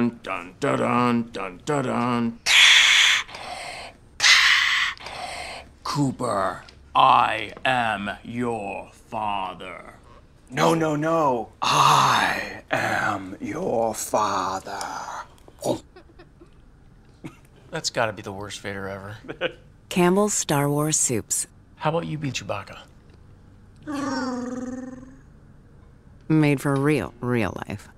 dun dun dun dun dun dun dun. Cooper, I am your father. No, no, no. I am your father. That's gotta be the worst Vader ever. Campbell's Star Wars Soups. How about you be Chewbacca? Made for real, real life.